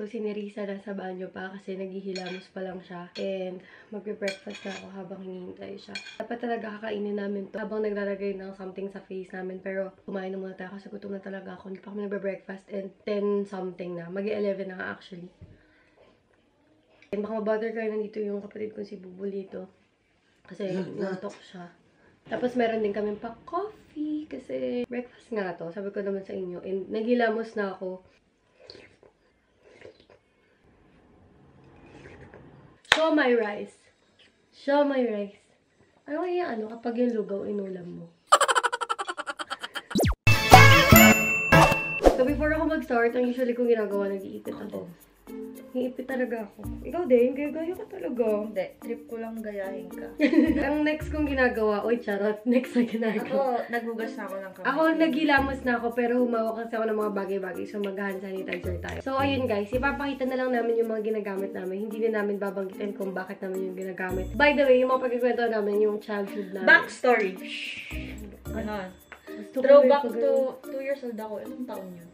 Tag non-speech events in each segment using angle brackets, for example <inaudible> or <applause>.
So, si Nerissa nasa banyo pa kasi naghihilamos pa lang siya. And, magbe-breakfast na ako habang hinihintay siya. Dapat talaga kakainin namin to habang naglalagay ng something sa face namin. Pero, kumain na muna tayo kasi gutom na talaga ako. Hindi pa kami nagbe-breakfast and 10 something na. Mag-11 na nga actually. And baka mabother kayo nandito yung kapatid ko si Bubulito. Kasi natok siya. Tapos meron din kami pa coffee kasi breakfast nga to. Sabi ko naman sa inyo. And naghilamos na ako. Show my rice. Show my rice. Ano kaya ano kapag yung lugaw inulam mo? <laughs> So before ako mag-start, ang usually kong ginagawa, nag-iipit ako. Nag-iipit talaga ako. Ikaw din, gaya-gaya ka talaga. Hindi, trip ko lang gayahin ka. <laughs> ang next kong ginagawa, oy charot, <laughs> next na ginagawa. ako, naghugas na ako ng kamay. Ako, naghilamos na ako, pero humawak kasi ako ng mga bagay-bagay. So, mag-hand sanitizer tayo. So, ayun guys, ipapakita na lang namin yung mga ginagamit namin. Hindi na namin babanggitin kung bakit namin yung ginagamit. By the way, yung mga pagkikwento namin, yung childhood namin. Backstory! Ano? Throwback to 2 years old ako. Anong taon yun?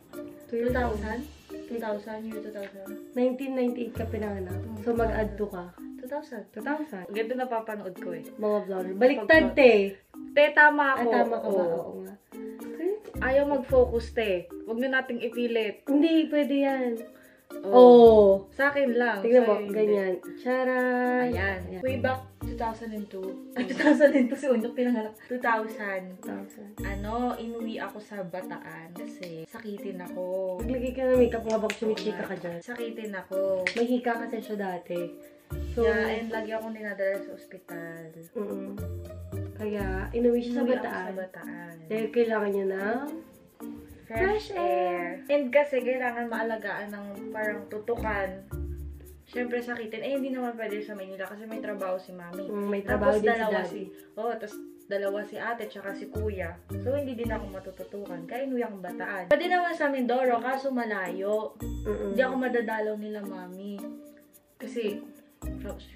2000? 2000? Year 2000? 1998 ka pinanganak. So, mag-add to ka. 2000. 2000. Ganito napapanood ko eh. Mga vlogger. Baliktad, te. Te, tama Ah, ako. tama ka ba? Oo. Oo nga. Ayaw mag-focus, te. Huwag na nating ipilit. Hindi, pwede yan. Oo. Oh. Sa akin lang. Tingnan mo, sa'yo hindi. ganyan. Charan! Ayan. Way back 2002. Ay, 2002 si Unyok pinanganak. 2000. 2000. Ano, inuwi ako sa Bataan kasi sakitin ako. Maglagay ka ng makeup nga bang sumichika ka dyan. Sakitin ako. May hika kasi siya dati. So, yeah, and lagi akong dinadala sa ospital. mm Kaya, inuwi siya sa Inuwi ako bataan. Sa Bataan. Dahil kailangan niya ng Fresh, Fresh air. And kasi kailangan maalagaan ng parang tutukan. Siyempre sakitin. Eh, hindi naman pwede sa Manila kasi may trabaho si mami. mm, may trabaho din si dalawa daddy. oh, tapos dalawa si ate tsaka si kuya. So, hindi din ako matututukan. Kaya inuwi akong bataan. Pwede naman sa Mindoro, kaso malayo. Mm-mm. Hindi ako madadalaw nila mami. Kasi,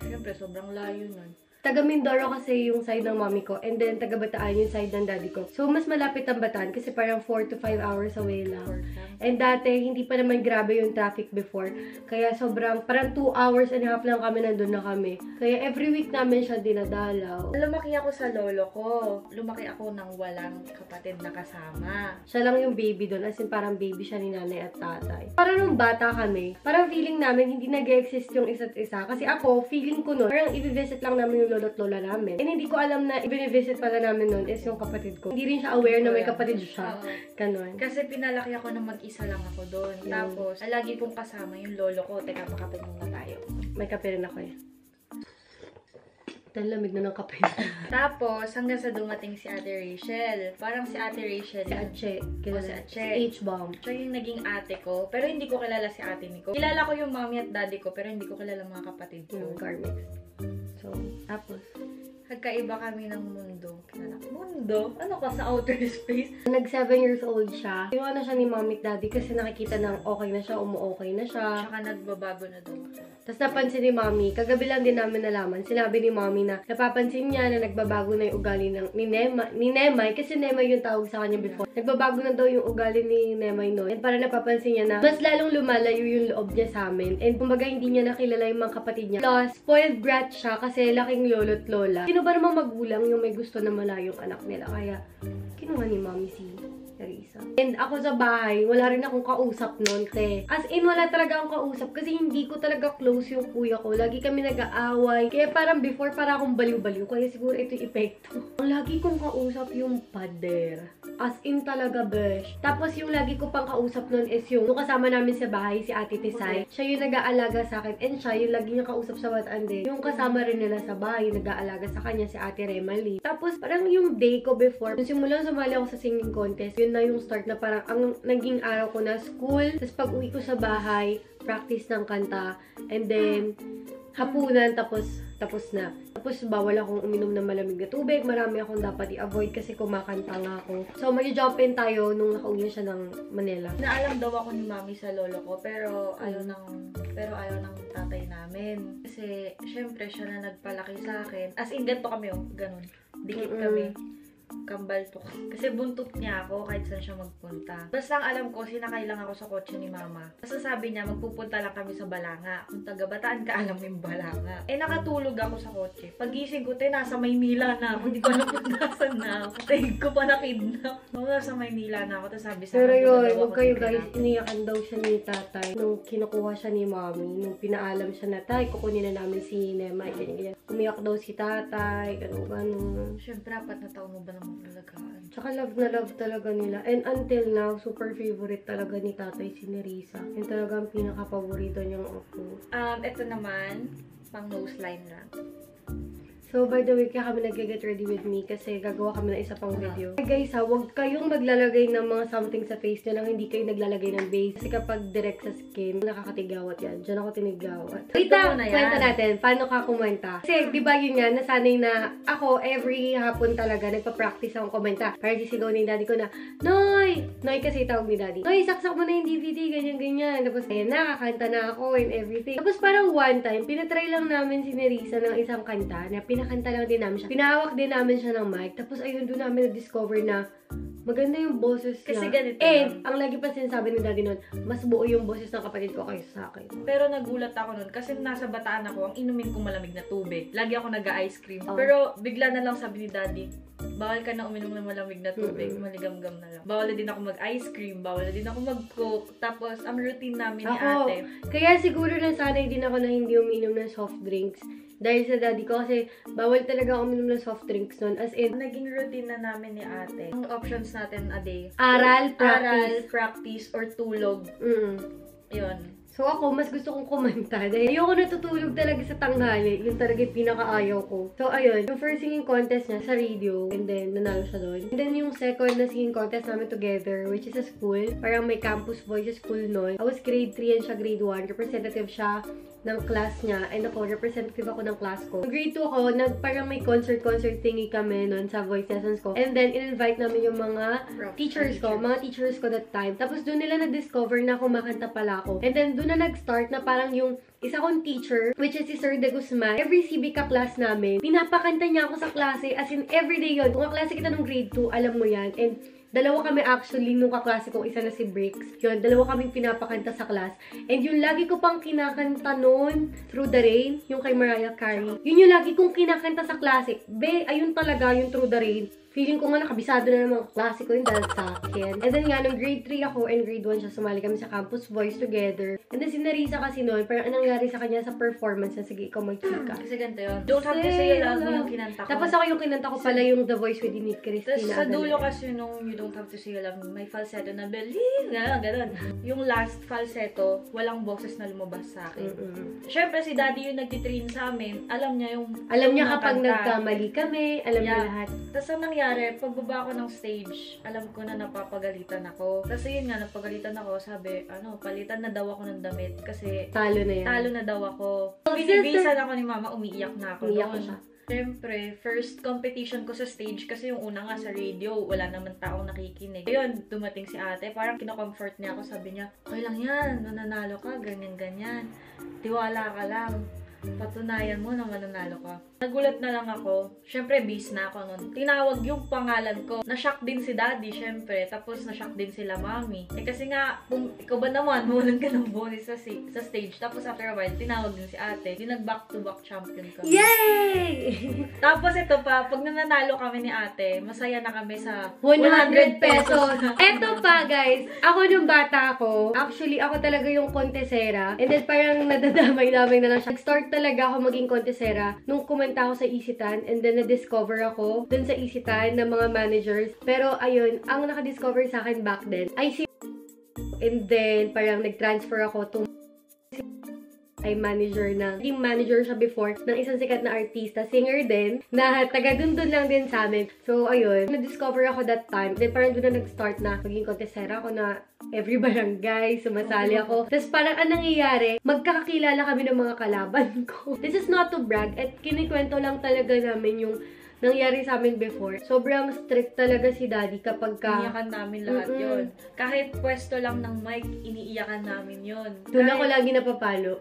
siyempre, sobrang layo nun. Taga Mindoro kasi yung side ng mommy ko and then taga Bataan yung side ng daddy ko. So, mas malapit ang Bataan kasi parang 4 to 5 hours away lang. And dati, hindi pa naman grabe yung traffic before. Kaya sobrang, parang 2 hours and a half lang kami nandun na kami. Kaya every week namin siya dinadalaw. Lumaki ako sa lolo ko. Lumaki ako ng walang kapatid na kasama. Siya lang yung baby doon, as in parang baby siya ni nanay at tatay. Parang nung bata kami, parang feeling namin hindi nag-exist yung isa't isa. Kasi ako, feeling ko noon, parang i-visit lang namin yung lolo at lola namin. And hindi ko alam na i-visit pala namin noon is yung kapatid ko. Hindi rin siya aware na may kapatid siya. Ganon. Kasi pinalaki ako na mag-isa lang ako doon. Yung- Tapos, lagi kong kasama yung lolo ko. Teka, makapit muna tayo. May kape rin ako eh. Dahil lamig na ng kape. <laughs> Tapos, hanggang sa dumating si Ate Rachel. Parang si Ate Rachel. si Ache. Kilala. Oh, si Ache. Si H-bomb. Siya yung naging ate ko. Pero hindi ko kilala si ate Miko. Kilala ko yung mommy at daddy ko, pero hindi ko kilala mga kapatid Yung ko. Carmex. So, tapos, Nagkaiba kami ng mundo. Kilala ko. Mundo? Ano ka sa outer <laughs> space? Nag 7 years old siya. Iwan na siya ni mommy at daddy kasi nakikita ng okay na siya, umu-okay na siya. Tsaka nagbabago na daw. Tapos napansin ni mommy, kagabi lang din namin nalaman, sinabi ni mommy na napapansin niya na nagbabago na yung ugali ng, ni, Nema, ni Nemay, kasi Nemay yung tawag sa kanya before. Nagbabago na daw yung ugali ni Nemay noon. And para napapansin niya na mas lalong lumalayo yung loob niya sa amin. And kumbaga hindi niya nakilala yung mga kapatid niya. Plus, spoiled brat siya kasi laking lolo't lola. Sino ba namang magulang yung may gusto na malayong anak nila? Kaya, kinuha ni mommy si Teresa. And ako sa bahay, wala rin akong kausap noon. Kasi, as in, wala talaga akong kausap. Kasi hindi ko talaga close yung kuya ko. Lagi kami nag-aaway. Kaya parang before, para akong baliw-baliw. Kaya siguro ito yung epekto. <laughs> Lagi kong kausap yung pader. As in talaga, besh. Tapos yung lagi ko pang kausap noon is yung, nung kasama namin sa bahay, si Ate Tisay. Siya yung nag-aalaga sa akin. And siya yung lagi niya kausap sa Bataan din. Yung kasama rin nila sa bahay, nag-aalaga sa kanya, si Ate Remali. Tapos parang yung day ko before, nung simulan sumali ako sa singing contest, yun na yung start na parang ang naging araw ko na school. Tapos pag uwi ko sa bahay, practice ng kanta. And then, hapunan, tapos tapos na. Tapos bawal akong uminom ng malamig na tubig. Marami akong dapat i-avoid kasi kumakanta nga ako. So, mag-jump in tayo nung nakauwi na siya ng Manila. Naalam daw ako ni mami sa lolo ko, pero ayaw ng, pero ayaw ng tatay namin. Kasi, syempre, siya na nagpalaki sa akin. As in, ganito kami, oh, ganun. Dikit Mm-mm. kami. Kambal to. Kasi buntot niya ako kahit saan siya magpunta. Basta ang alam ko, sinakay lang ako sa kotse ni mama. Basta sabi niya, magpupunta lang kami sa Balanga. Kung taga Bataan ka, alam mo yung Balanga. Eh, nakatulog ako sa kotse. Pagising ko, te, nasa Maynila na ako. Hindi ko alam kung <laughs> nasan na ako. Tingin ko pa nakidnap. Oo, nasa Maynila na ako. Tapos sabi sa Pero yun, "Doon daw huwag kayo titira." guys, iniyakan daw siya ni tatay nung kinukuha siya ni mommy, nung pinaalam siya na, tay, kukunin na namin si Nema, ganyan, ganyan. Umiyak daw si tatay, ganun, ganun. Siyempre, apat na taon mo ba naman alagaan? Tsaka love na love talaga nila. And until now, super favorite talaga ni tatay si Nerissa. Yung talagang pinaka-paborito niyang ako. Um, ito naman, pang nose line lang. So, by the way, kaya kami nag-get ready with me kasi gagawa kami ng isa pang video. Hey guys ha, huwag kayong maglalagay ng mga something sa face nyo lang hindi kayo naglalagay ng base. Kasi kapag direct sa skin, nakakatigawat yan. Diyan ako tinigawat. Wait yan. kwenta natin. Paano ka kumenta? Kasi, di ba yun nga, nasanay na ako, every hapon talaga, nagpa-practice akong kumenta. Para sisigaw ni daddy ko na, Noy! Noy kasi tawag ni daddy. Noy, saksak mo na yung DVD, ganyan-ganyan. Tapos, ayun na, kakanta na ako and everything. Tapos, parang one time, pinatry lang namin si Nerissa ng isang kanta na pinakanta lang din namin siya. Pinahawak din namin siya ng mic. Tapos, ayun, doon namin na-discover na maganda yung boses niya. Kasi ganito And, lang. ang lagi pa sinasabi ni daddy nun, mas buo yung boses ng kapatid ko kaysa sa akin. Pero nagulat ako nun kasi nasa bataan ako, ang inumin ko malamig na tubig. Lagi ako nag-ice cream. Oh. Pero bigla na lang sabi ni daddy, bawal ka na uminom ng malamig na tubig, Mm-mm. maligam-gam na lang. Bawal na din ako mag-ice cream, bawal na din ako mag-cook. Tapos, ang routine namin ni Ako, ate, Kaya siguro nasanay din ako na hindi umiinom ng soft drinks. Dahil sa daddy ko kasi bawal talaga uminom ng soft drinks nun. As in, naging routine na namin ni ate. Ang options natin a day. aral, Aral, practice. practice, or tulog. Mm. Yun. So ako, mas gusto kong kumanta. Dahil ayoko natutulog talaga sa tanghali. Yun talaga yung pinaka-ayaw ko. So ayun, yung first singing contest niya sa radio. And then, nanalo siya doon. And then yung second na singing contest namin together, which is a school. Parang may campus voice sa school noon. I was grade 3 and siya grade 1. Representative siya ng class niya. And ako, representative ako ng class ko. Grade 2 ako, nag, parang may concert-concert thingy kami noon sa voice lessons ko. And then, in-invite namin yung mga teachers ko, mga teachers ko that time. Tapos doon nila na-discover na kumakanta pala ako. And then doon na nag-start na parang yung isa kong teacher, which is si Sir De Guzman, every CBK class namin, pinapakanta niya ako sa klase, as in everyday yun. Kung kaklase kita nung grade 2, alam mo yan. And dalawa kami actually nung kaklase kong isa na si Bricks. Yun, dalawa kaming pinapakanta sa class. And yung lagi ko pang kinakanta noon, Through the Rain, yung kay Mariah Carey. Yun yung lagi kong kinakanta sa klase. Be, ayun talaga yung Through the Rain feeling ko nga nakabisado na ng mga klase ko yun dahil sa akin. And then nga, nung grade 3 ako and grade 1 siya, sumali kami sa campus voice together. And then si Narisa kasi noon, parang anong nangyari sa kanya sa performance na sige, ikaw magchika. Kasi ganito yun. Don't have to Say you love me yung kinanta ko. Tapos ako yung kinanta ko pala yung The Voice with ni Tapos Christina. sa dulo kasi nung You Don't Have to Say You Love Me, may falsetto na believe, gano'n, gano'n. Yung last falsetto, walang boses na lumabas sa akin. Mm-mm. Siyempre, si daddy yung nagtitrain sa amin. Alam niya yung... Alam niya kapag nagkamali kami, alam niya Yeah. lahat. Tapos ang nangyari, pagbaba ako ng stage, alam ko na napapagalitan ako. Tapos yun nga, napagalitan ako, sabi, ano, palitan na daw ako ng damit kasi Talo na yan. talo na daw ako. Binibisan ako ni mama, umiiyak na ako Umiyak doon. siya. Siyempre, first competition ko sa stage kasi yung una nga sa radio, wala naman taong nakikinig. Ayun, dumating si ate, parang kinocomfort niya ako, sabi niya, okay lang yan, nananalo ka, ganyan-ganyan. Tiwala ka lang. Patunayan mo na mananalo ka. Nagulat na lang ako. Siyempre, bis na ako nun. Tinawag yung pangalan ko. Na-shock din si daddy, siyempre. Tapos, na-shock din sila mami. Eh, kasi nga, kung ikaw ba naman, <laughs> mawalan ka ng bonus sa, si- sa stage. Tapos, after a while, tinawag din si ate. Di nag-back-to-back champion ka. Yay! <laughs> Tapos, ito pa, pag nananalo kami ni ate, masaya na kami sa 100 pesos. <laughs> Eto pa, guys. Ako nung bata ako, actually, ako talaga yung kontesera. And then, parang nadadamay-damay na lang siya. Talaga ako maging kontesera nung kumanta ako sa Isitan. And then, na-discover ako dun sa Isitan ng mga managers. Pero, ayun, ang nakadiscover sa akin back then, ay si And then, parang nag-transfer ako to ay manager na, naging manager siya before ng isang sikat na artista, singer din, na taga dun dun lang din sa amin. So, ayun, na-discover ako that time. Then, parang dun na nag-start na maging kontesera ako na every <laughs> barangay, sumasali ako. Tapos parang ang nangyayari, magkakakilala kami ng mga kalaban ko. This is not to brag, at kinikwento lang talaga namin yung nangyari sa amin before. Sobrang strict talaga si daddy kapag ka... Iniyakan namin lahat Mm-mm. yon. Kahit pwesto lang ng mic, iniiyakan namin yon. Doon ako lagi napapalo.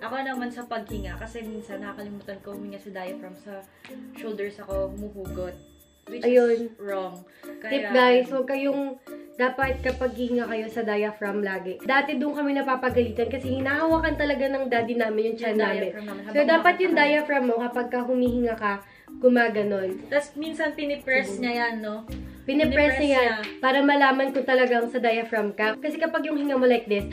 Ako naman sa paghinga, kasi minsan nakakalimutan ko huminga sa diaphragm sa shoulders ako humuhugot. which Ayun. is wrong. Tip guys, huwag kayong dapat kapag hinga kayo sa diaphragm lagi. Dati doon kami napapagalitan kasi hinahawakan talaga ng daddy namin yung yung chan namin. namin. So, dapat yung diaphragm mo kapag ka humihinga ka, gumaganon. Tapos minsan pinipress niya yan, no? Pinipress Pinipress niya yan para malaman kung talagang sa diaphragm ka. Kasi kapag yung hinga mo like this,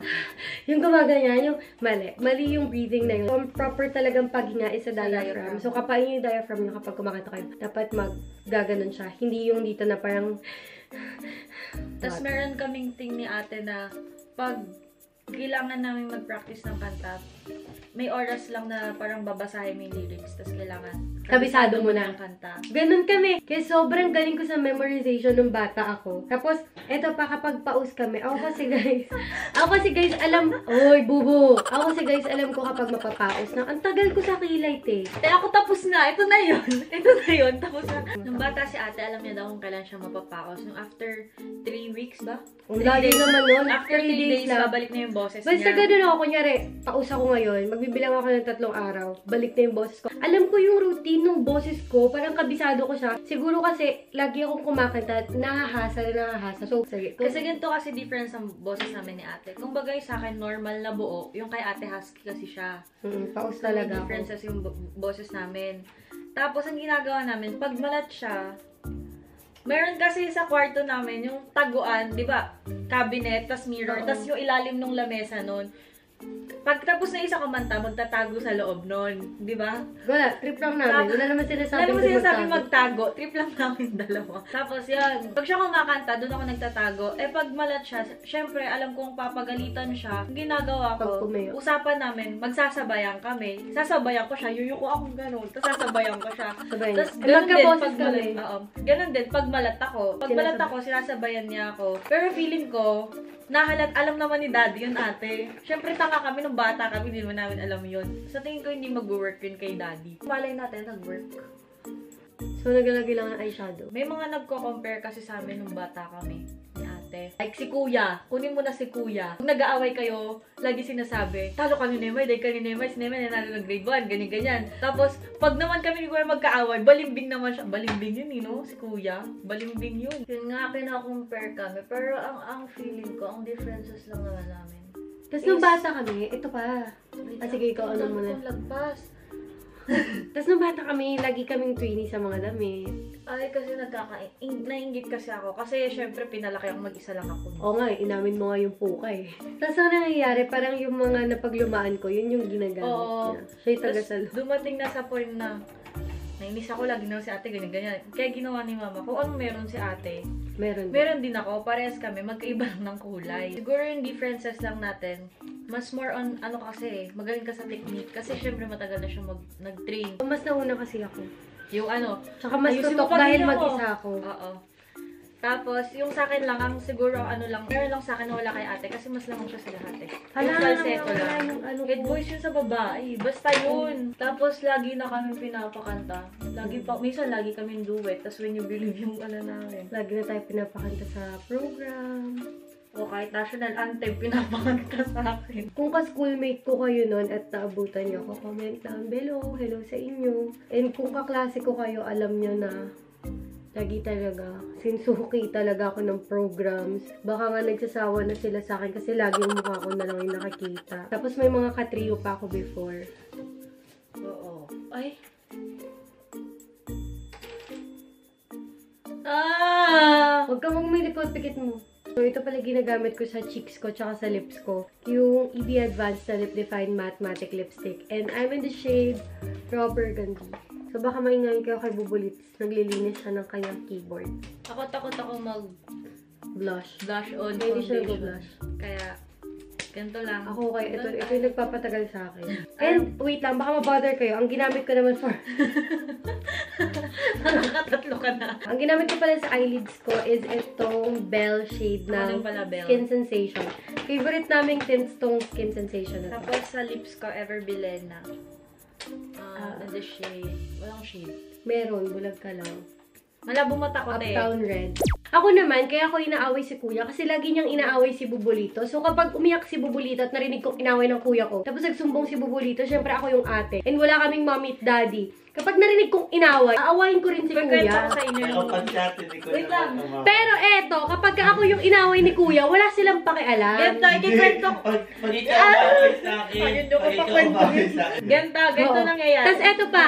<sighs> yung gumaganyan, yung mali. Mali yung breathing na yun. So, proper talagang paghinga is sa diaphragm. So, kapag yung diaphragm nyo kapag kumakanta kayo, dapat maggaganon siya. Hindi yung dito na parang <sighs> Tapos meron kaming thing ni ate na pag kailangan namin mag-practice ng kanta, may oras lang na parang babasahin mo yung lyrics. Tapos kailangan Kabisado mo na. kanta. Ganun kami. Kaya sobrang galing ko sa memorization nung bata ako. Tapos, eto pa kapag paus kami. Ako kasi guys, <laughs> ako kasi guys alam, oy bubo. Ako kasi guys alam ko kapag mapapaus na, ang tagal ko sa kilay te. Eh, ako tapos na. Ito na yun. <laughs> Ito na yun. Tapos na. Nung bata si ate, alam niya daw kung kailan siya mapapaos. Nung after 3 weeks ba? Ang Three layo days. naman nun. After 3 days, babalik na yung boses Basta niya. ganun ako, kunyari, paus ako ngayon, magbibilang ako ng tatlong araw, balik na yung boses ko. Alam ko yung routine ng boses ko, parang kabisado ko siya. Siguro kasi, lagi akong kumakanta, at nahahasa na nahahasa. So, sige. Kasi ganito kasi difference ang boses namin ni ate. Kung bagay sa akin, normal na buo. Yung kay ate husky kasi siya. Mm, paus So, talaga ako. differences yung bo- boses namin. Tapos, ang ginagawa namin, pag malat siya, meron kasi sa kwarto namin yung taguan, di ba? Cabinet, tas mirror, Oo. tas yung ilalim ng lamesa nun. Pag tapos na isa kumanta, magtatago sa loob nun. Di ba? Wala, trip lang namin. Wala naman sinasabi mo kung sinasabi magtago. trip lang namin dalawa. Tapos yan, pag siya kumakanta, doon ako nagtatago. Eh pag malat siya, syempre alam kong papagalitan siya. Ang ginagawa ko, usapan namin, magsasabayan kami. Sasabayan ko siya, yuyuko akong ganun. Tapos sasabayan ko siya. Tapos Eh, ganun din pag malat. Oo. Ganun din pag malat ako. Pag malat ako, sinasabayan niya ako. Pero feeling ko, nahalat, alam naman ni daddy yun ate. Syempre tanga kami nung bata kami, hindi naman namin alam yun. Sa tingin ko, hindi mag-work yun kay daddy. Malay natin, nag-work. So, nagalagay lang ng eyeshadow. May mga nagko-compare kasi sa amin nung bata kami ate. Like si kuya. Kunin mo na si kuya. Kung nag-aaway kayo, lagi sinasabi, talo ka ni Nemay, dahil ka ni Nemay, si Nemay nanalo ng grade 1, ganyan-ganyan. Tapos, pag naman kami ni kuya magkaaway, balimbing naman siya. Balimbing yun, eh, no? Si kuya. Balimbing yun. Yun nga, kina-compare kami. Pero ang ang feeling ko, ang differences lang naman namin. Tapos nung bata kami, ito pa. Ah, sige, ikaw, ano muna. kong lagpas. Tapos nung bata kami, lagi kaming twinny sa mga damit. Ay, kasi nagkaka... in- Nainggit kasi ako. Kasi, syempre, pinalaki ako mag-isa lang ako. Oo nga, inamin mo nga yung puka eh. Tapos ang nangyayari, parang yung mga napaglumaan ko, yun yung ginagamit Oo. niya. Siya yung Tapos, tagasalo. dumating na sa point na nainis ako lagi na si ate ganyan ganyan. Kaya ginawa ni mama, kung anong meron si ate, Meron. meron din ako. Parehas kami, magkaiba <laughs> lang ng kulay. Siguro yung differences lang natin, mas more on, ano kasi, magaling ka sa technique. Kasi syempre matagal na siya mag, nag-train. Mas nauna kasi ako. Yung ano, Tsaka mas Ayusin mo tutok pa dahil din ako. mag-isa ako. oo. Tapos, yung sa akin lang, ang siguro ano lang, meron lang sa akin na wala kay ate kasi mas lamang siya sa lahat eh. Hala, yung falsetto lang. yung ano Head voice yun sa babae. Basta yun. Tapos, lagi na kami pinapakanta. Lagi pa, minsan lagi kami duet. Tapos, when you believe yung ano namin. Lagi na tayo pinapakanta sa program. O kahit national anthem, pinapakanta sa akin. Kung ka-schoolmate ko kayo nun at naabutan niyo ako, comment down below. Hello sa inyo. And kung kaklase ko kayo, alam niyo na lagi talaga, sinsuki talaga ako ng programs. Baka nga nagsasawa na sila sa akin kasi lagi yung mukha ko na lang yung nakikita. Tapos may mga katrio pa ako before. Oo. Ay. Ah! Huwag ka mong may likod pikit mo. So, ito pala ginagamit ko sa cheeks ko tsaka sa lips ko. Yung EB Advanced na Lip Define Matte Lipstick. And I'm in the shade Raw Burgundy. So, baka maingayin kayo kay Bubulits. Naglilinis siya ng kanyang keyboard. Ako takot ako mag Blush. blush on Kaya hindi siya foundation. nag-blush. Kaya, ganito lang. Ako kay ito, ito yung nagpapatagal sa akin. <laughs> And, wait lang, baka mabother kayo. Ang ginamit ko naman for... Nakatatlo ka na. ang ginamit ko pala sa eyelids ko is itong Bell shade na Ano pala? Skin Sensation. Favorite naming tints tong Skin Sensation na to. Tapos sa lips ko, Ever Bilena. Ah. Uh, the shade. Walang shade. Meron, bulag ka lang. Malabo mata ko, te. Uptown Red. Ako naman, kaya ako inaaway si kuya kasi lagi niyang inaaway si Bubulito. So kapag umiyak si Bubulito at narinig kong inaway ng kuya ko, tapos nagsumbong si Bubulito, syempre ako yung ate. And wala kaming mommy at daddy. Kapag narinig kong inaway, aawayin ko rin si Pagkwento ko kuya. sa inyo Ako ko Wait lang. Pero eto, kapag ako yung inaway ni kuya, wala silang pakialam. Ganto, ikikwento ko. Pag, ikaw umaway sa akin, Ayun, yun. sa akin. Ganto, ganto Oo. nangyayari. Tapos eto pa,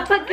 kapag... <laughs>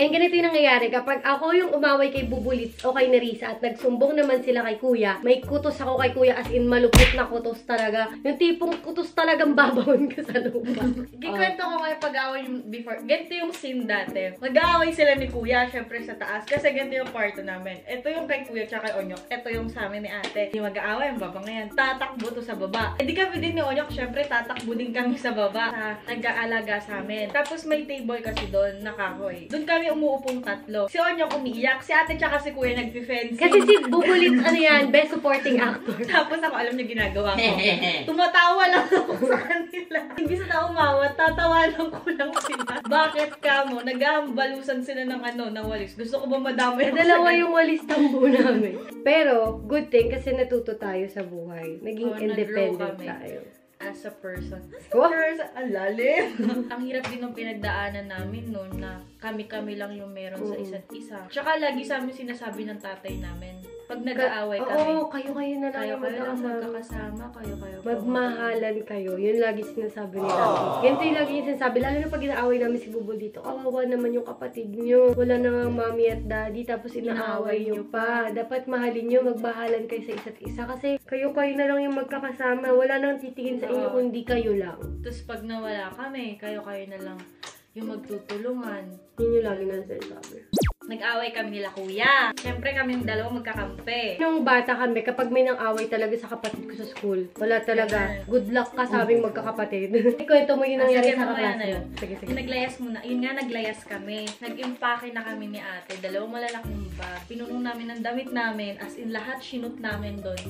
And ganito yung nangyayari, kapag ako yung umaway kay Bubulits o kay Nerissa at nagsumbong naman sila kay kuya, may kutos ako kay kuya as in malupit na kutos talaga. Yung tipong kutos talagang babawin ka sa lupa. <laughs> Kikwento ko kayo pag-away yung before. Ganito yung scene dati. Mag-aaway sila ni Kuya, syempre sa taas. Kasi ganito yung kwarto namin. Ito yung kay Kuya tsaka kay Onyok. Ito yung sa amin ni ate. Yung mag-aaway, yung baba ngayon. Tatakbo to sa baba. Hindi kami din ni Onyok, syempre tatakbo din kami sa baba. Sa nag-aalaga sa amin. Tapos may table kasi doon, nakahoy. Doon kami umuupong tatlo. Si Onyok umiiyak. Si ate tsaka si Kuya nagpi-fencing. Kasi si Bubulits, ano yan, best supporting actor. <laughs> Tapos ako, alam niyo ginagawa ko. <laughs> Tumatawa lang ako sa kanila. Imbis na umawa, tatawanan ko lang sila. Bakit ka mo? Naghahambalusan sila ng ano, ng walis. Gusto ko ba madamay Eh, dalawa yung walis tambo namin. Pero, good thing kasi natuto tayo sa buhay. Naging nag-grow independent kami. tayo. As a person. As a person, ang lalim. ang hirap din ng pinagdaanan namin noon na kami-kami lang yung meron sa Oo. isa't isa. Tsaka lagi sa amin sinasabi ng tatay namin, pag nag-aaway kami, Oo, kayo-kayo na lang kayo kayo lang magkakasama. magkakasama, kayo kayo. po. Magmahalan kayo. Yun lagi sinasabi ni Daddy. Ganito yung lagi sinasabi. Lalo na pag inaaway namin si Bubol dito. Kawawa naman yung kapatid nyo. Wala na nga mommy at daddy. Tapos inaaway nyo pa. Dapat mahalin nyo. Magmahalan kayo sa isa't isa. Kasi kayo-kayo na lang yung magkakasama. Wala nang titingin sa inyo kundi kayo lang. Tapos pag nawala kami, kayo-kayo na lang yung magtutulungan. Yun yung lagi na sinasabi. Nag-away kami nila kuya. Siyempre kami yung dalawa magkakampi. Nung bata kami, kapag may nang-away talaga sa kapatid ko sa school, wala talaga. Good luck ka sa aming magkakapatid. <laughs> Ikwento mo yun nangyari sa kaklase. Sige, sige. Naglayas muna, yun nga naglayas kami. Nag-impake na kami ni ate, dalawang malalaking bag. Pinuno namin ng damit namin, as in lahat sinut namin doon.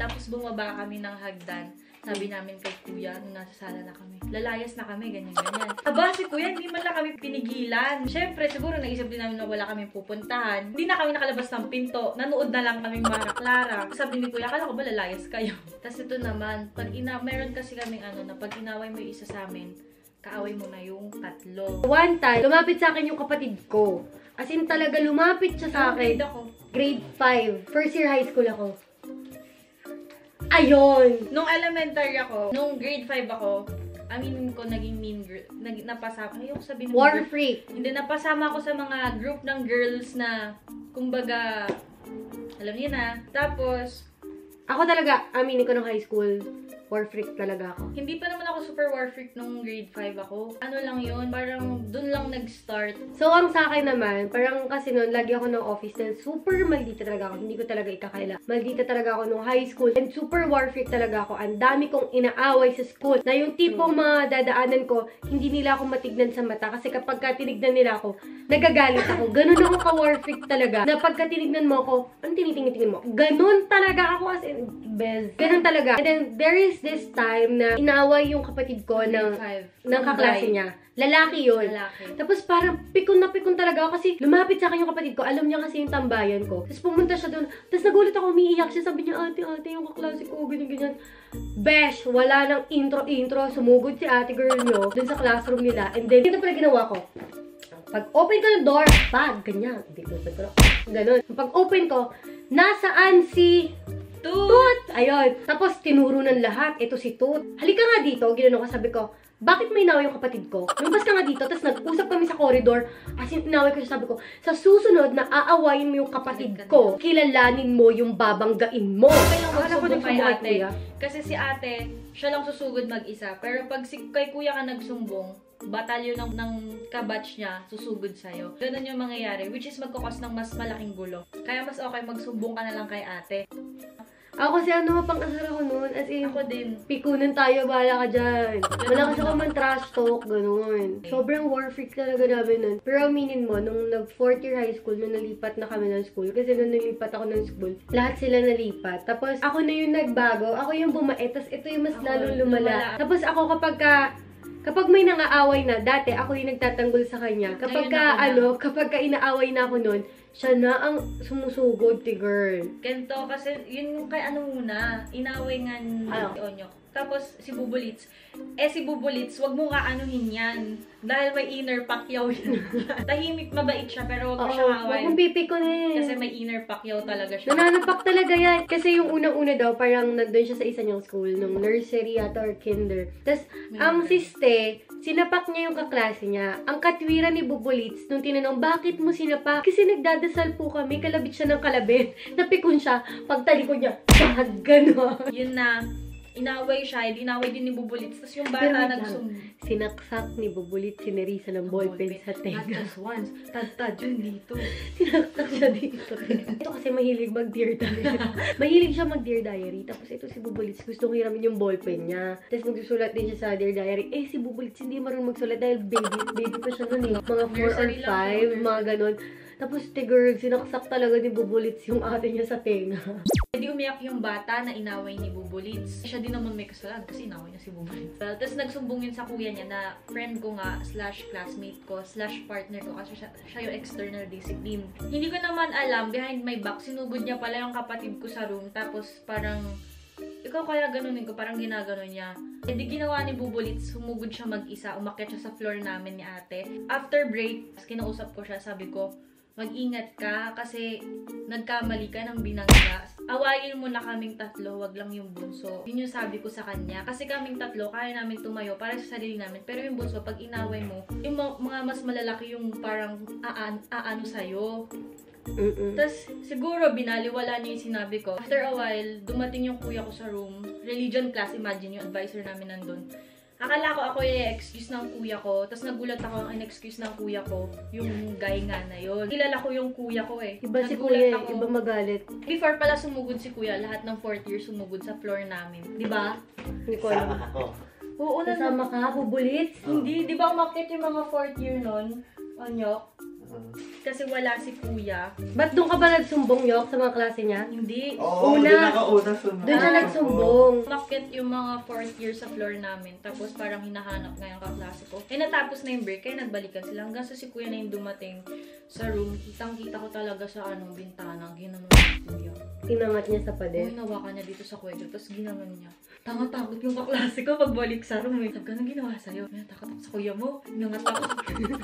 Tapos bumaba kami ng hagdan. Sabi namin kay kuya, nung nasa sala na kami, lalayas na kami, ganyan, ganyan. Aba, si kuya, hindi man lang kami pinigilan. Siyempre, siguro naisip din namin na wala kami pupuntahan. Hindi na kami nakalabas ng pinto. Nanood na lang kami Mara Clara. Sabi ni kuya, akala ko ba lalayas kayo? <laughs> Tapos ito naman, pag ina meron kasi kaming ano, na pag inaway mo yung isa sa amin, kaaway mo na yung tatlo. One time, lumapit sa akin yung kapatid ko. As in talaga, lumapit siya sa akin. Grade ako. Grade 5. First year high school ako. Ayun! Nung elementary ako, nung grade 5 ako, aminin ko naging mean girl. Nag, napasama, ayoko sabihin War freak. Hindi, napasama ako sa mga group ng girls na, kumbaga, alam niyo na. Tapos, Ako talaga, aminin ko ng high school, war freak talaga ako. hindi pa naman ako super war freak nung grade 5 ako. Ano lang yun, parang dun lang nag-start. So, ang sa akin naman, parang kasi noon, lagi ako ng office na super maldita talaga ako. Hindi ko talaga ikakaila. Maldita talaga ako nung high school. And super war freak talaga ako. Ang dami kong inaaway sa school. Na yung tipong mga dadaanan ko, hindi nila ako matignan sa mata. Kasi kapag ka tinignan nila ako, nagagalit ako. Ganun ako ka-war freak talaga. Na pagka tinignan mo ako, anong tinitingin-tingin mo? Ganun talaga ako as in, best. Ganun talaga. And then, there is this time na inaaway yung kapatid ko ng, Grade 5. ng kaklase niya. Lalaki yun. Lalaki. Tapos parang pikon na pikon talaga ako kasi lumapit sa akin yung kapatid ko. Alam niya kasi yung tambayan ko. Tapos pumunta siya doon. Tapos nagulat ako, umiiyak siya. Sabi niya, ate, ate, yung kaklase ko, ganyan, ganyan. Besh, wala nang intro-intro. Sumugod si ate girl nyo dun sa classroom nila. And then, ito pala ginawa ko. Pag open ko ng door, pag, ganyan. Hindi ko open ko. Ganun. Pag open ko, nasaan si Two. Tut! Ayun. Tapos, tinuro ng lahat. Ito si Tut. Halika nga dito. Ginano ko, sabi ko, bakit may inaway yung kapatid ko? Lumabas ka nga dito. Tapos, nag-usap kami sa corridor. As in, inaway ko siya. Sabi ko, sa susunod na aawayin mo yung kapatid ko, kilalanin mo yung babanggain mo. Okay lang Akala ko magsubok kay ate. kuya. Kasi si ate, siya lang susugod mag-isa. Pero pag si, kay kuya ka nagsumbong, batalyon ng, ng kabatch niya, susugod sa'yo. Ganun yung mangyayari, which is magkakos ng mas malaking gulo. Kaya mas okay magsumbong ka na lang kay ate. Ako kasi ano, pang-asar ako noon. As in, Ako din. pikunan tayo, bahala ka dyan. Wala kasi ako man trash talk, ganun. Sobrang war freak talaga namin nun. Pero aminin mo, nung nag fourth year high school, nung nalipat na kami ng school, kasi nung nalipat ako ng school, lahat sila nalipat. Tapos ako na yung nagbago, ako yung bumait, tapos ito yung mas Ako, lalong lumala. lumala. Tapos ako kapag ka kapag may nangaaway na, dati ako yung nagtatanggol sa kanya. Kapag Ngayon ka, ano, kapag ka inaaway na ako nun, siya na ang sumusugod, ti girl. Ganito, kasi yun yung kay ano muna, inaway nga ni Ano? Onyok. Tapos si Bubulits, eh si Bubulits, wag mo nga anuhin yan. Dahil may inner Pacquiao yan. <laughs> Tahimik, mabait siya, pero wag mo Oo, siyang wag mong pipikunin. Kasi may inner Pacquiao talaga siya. Nananapak talaga yan. Kasi yung unang-una daw, parang nandun siya sa isa niyang school, nung nursery ata or kinder. Tapos, ang siste, sinapak niya yung kaklase niya. Ang katwiran ni Bubulits, nung tinanong, bakit mo sinapak? Kasi nagdadasal po kami, kalabit siya ng kalabit. <laughs> Napikon siya, pagtalikod niya, <laughs> gano'n. Yun na, inaway siya, inaway din ni Bubulits. Tapos yung Pero bata lang. nagsum... Sinaksak ni Bubulits si Nerissa ng ballpen sa Not tenga. just once, tad-tad yun dito. <laughs> Sinaksak siya dito. ito kasi mahilig mag-dear diary. <laughs> mahilig siya mag-dear diary. Tapos ito si Bubulits, gusto ko hiramin yung ballpen niya. Tapos magsusulat din siya sa dear diary. Eh, si Bubulits hindi marunong magsulat dahil baby, baby pa siya nun eh. Mga 4 and Nursery lang, 5, nursery. mga ganon. Tapos, te girl, sinaksak talaga ni Bubulits yung ate niya sa tenga. Hindi umiyak yung bata na inaway ni Bubulits. Siya din naman may kasalanan kasi inaway niya si Bubulits. Uh, Tapos nagsumbong yun sa kuya niya na friend ko nga, slash classmate ko, slash partner ko kasi siya, siya yung external discipline. Hindi ko naman alam, behind my back, sinugod niya pala yung kapatid ko sa room. Tapos parang, ikaw kaya ganunin ko, parang ginaganon niya. E ginawa ni Bubulits, humugod siya mag-isa, umakyat siya sa floor namin ni ate. After break, kinausap ko siya, sabi ko, mag-ingat ka kasi nagkamali ka ng binangga. Awayin mo na kaming tatlo, wag lang yung bunso. Yun yung sabi ko sa kanya. Kasi kaming tatlo, kaya namin tumayo para sa sarili namin. Pero yung bunso, pag inaway mo, yung mga mas malalaki yung parang aan, aano sa'yo. Mm-mm. Tapos, siguro, binaliwala niya yung sinabi ko. After a while, dumating yung kuya ko sa room. Religion class, imagine yung advisor namin nandun. Akala ko ako yung excuse ng kuya ko. Tapos nagulat ako ang in-excuse ng kuya ko, yung guy nga na yun. Kilala ko yung kuya ko eh. Iba si kuya, ako. iba magalit. Before pala sumugod si kuya, lahat ng fourth year sumugod sa floor namin. Di ba? Hindi ko Sama alam. ako. Oo, na Kasama ka, Bubulits? Hindi, di ba umakit yung mga fourth year nun? Onyok? Kasi wala si kuya. Ba't doon ka ba nagsumbong, Yok, sa mga klase niya? Hindi. Oo, Una. doon ako una sumbong. Doon siya nagsumbong. Umakit yung mga fourth year sa floor namin. Tapos parang hinahanap nga yung kaklase ko. Eh natapos na yung break, kaya nagbalikan sila. Hanggang sa si kuya na yung dumating sa room. Kitang-kita ko talaga sa anong bintana. Ginanon niya si kuya. Inangat niya sa Uy, pader. nawakan niya dito sa kwedyo. Tapos ginanon niya. Tanga-takot yung kaklase ko pagbalik sa room. Eh. Sabi ko, anong ginawa sa'yo? May takot ako sa kuya mo. Nangat ako.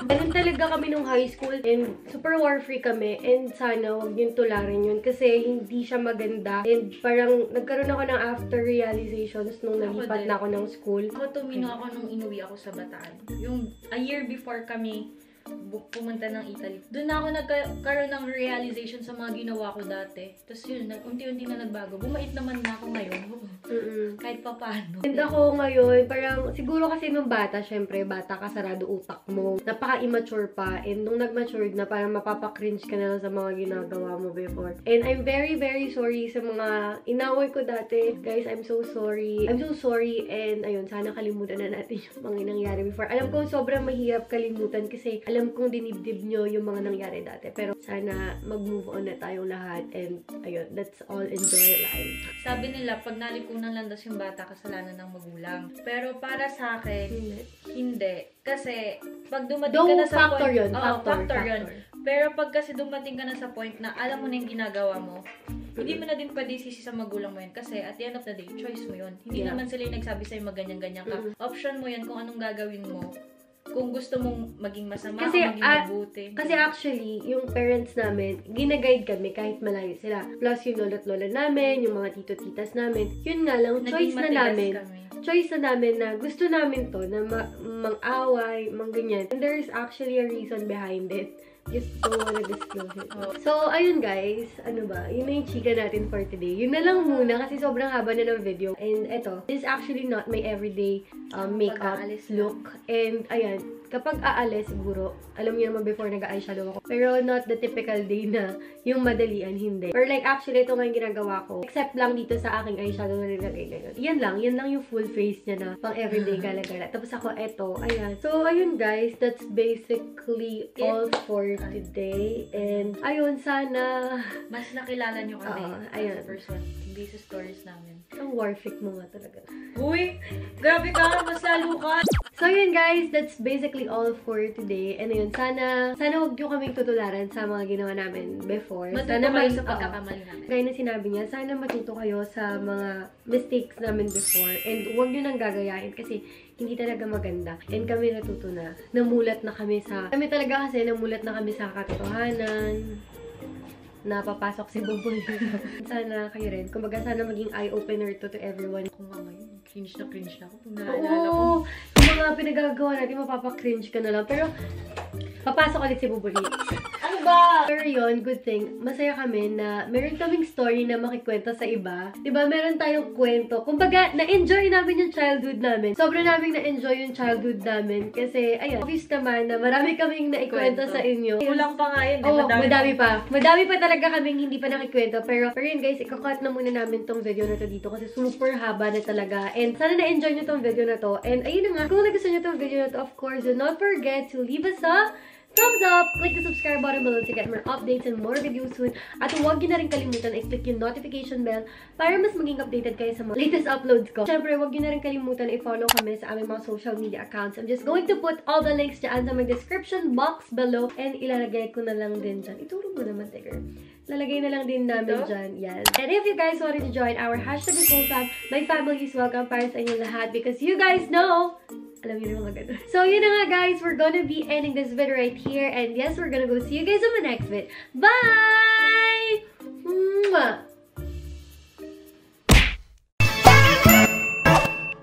Ganun talaga kami nung high school and super war free kami and sana wag niyong tularin yun kasi hindi siya maganda and parang nagkaroon ako ng after realizations nung nalipat na ako ng school. Ako tumino ako nung inuwi ako sa Bataan. Yung a year before kami pumunta ng Italy. Doon na ako nagkaroon ng realization sa mga ginawa ko dati. Tapos yun, unti-unti na nagbago. Bumait naman na ako ngayon. Mm-mm. Kahit pa paano. And ako ngayon, parang siguro kasi nung bata, syempre, bata ka, sarado utak mo. Napaka-immature pa. And nung nag-matured na, parang mapapakringe ka na lang sa mga ginagawa mo before. And I'm very, very sorry sa mga inaway ko dati. Guys, I'm so sorry. I'm so sorry. And ayun, sana kalimutan na natin <laughs> yung mga nangyari before. Alam ko, sobrang mahirap kalimutan kasi alam kong dinibdib nyo yung mga nangyari dati. Pero sana mag-move on na tayong lahat. And ayun, that's all. Enjoy life. Sabi nila, pag nalikunang landas yung bata, kasalanan ng magulang. Pero para sa akin, Hindi. hindi. Kasi, pag dumating Though, ka na sa factor point... yun. Oo, factor, factor yun. factor. Pero pag kasi dumating ka na sa point na alam mo na yung ginagawa mo, hindi mo na din pwede sisi sa magulang mo yun. Kasi at the end of the day, choice mo yun. Hindi Yeah. naman sila yung nagsabi sa'yo maganyan-ganyan ka. Option mo yan kung anong gagawin mo. Kung gusto mong maging masama Kasi, o maging ah, mabuti. Kasi actually, yung parents namin, ginaguide kami kahit malayo sila. Plus yung lolo't lola namin, yung mga tito-titas namin. Yun nga lang, Naging choice na namin. kami. Choice na namin na gusto namin to, na ma- mang-away, mang ganyan. And there's actually a reason behind it. Just don't wanna disclose it. Oh. So, ayun guys, ano ba, yun na yung chika natin for today. Yun na lang muna kasi sobrang haba na ng video. And eto, this is actually not my everyday um, makeup look. And ayan, kapag aalis siguro, alam niyo naman before nag-eyeshadow ako. Pero not the typical day na yung madalian, hindi. Or like actually, ito nga yung ginagawa ko. Except lang dito sa aking eyeshadow na nilagay ngayon. Yan lang, yan lang yung full face niya na pang everyday <laughs> gala-gala. Tapos ako, eto, ayan. So, ayun guys, that's basically all for today. And ayun, sana Mas nakilala nyo kami Oo, ayun. a person. Hindi sa stories namin. ang warfic mo nga talaga. Uy! Grabe ka! Mas lalo ka! So, yun guys, that's basically all for today. And yun, sana, sana huwag nyo kaming tutularan sa mga ginawa namin before. Matuto sana kayo sa pagkakamali namin. Gaya na sinabi niya, sana matuto kayo sa mga mistakes namin before. And huwag nyo nang gagayahin kasi hindi talaga maganda. And kami natuto na. Namulat na kami sa... Kami talaga kasi namulat na kami sa katotohanan na papasok si Bubul. sana kayo rin. Kumbaga, sana maging eye-opener to to everyone. Kung nga ngayon, cringe na cringe na ako. Kung naalala ko. Yung mga pinagagawa natin, mapapakringe ka na lang. Pero, papasok ulit si Bubuli. Ba? Pero yun, good thing, masaya kami na meron kaming story na makikwento sa iba. 'Di ba meron tayong kwento. Kumbaga, na-enjoy namin yung childhood namin. Sobrang naming na-enjoy yung childhood namin. Kasi, ayun, obvious naman na marami kaming naikwento Kwento. sa inyo. Kulang pa nga yun. eh. Oo, madami, pa. Madami pa talaga kaming hindi pa nakikwento. Pero, pero yun guys, ikakat na muna namin tong video na to dito kasi super haba na talaga. And sana na-enjoy nyo tong video na to. And ayun na nga, kung nagustuhan nyo tong video na to, of course, do not forget to leave us a thumbs up, click the subscribe button below to get more updates and more videos soon. At huwag nyo na rin kalimutan i-click yung notification bell para mas maging updated kayo sa mga latest uploads ko. Siyempre, huwag nyo na rin kalimutan i-follow kami sa aming mga social media accounts. I'm just going to put all the links dyan sa my description box below and ilalagay ko na lang din dyan. Ituro mo naman, Tigger. Lalagay na lang din namin Ito? dyan. Yes. And if you guys wanted to join our hashtag Fam, my family is welcome para sa inyo lahat because you guys know alam niyo na mga ganun. So, yun na nga guys. We're gonna be ending this video right here. And yes, we're gonna go see you guys on my next vid. Bye! Mwah!